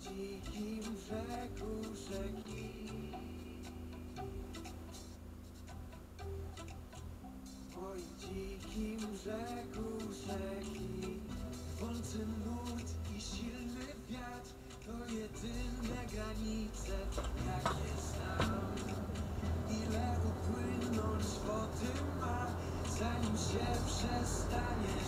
Dzikim brzegu rzeki upłynąć